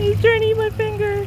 He's turning my finger.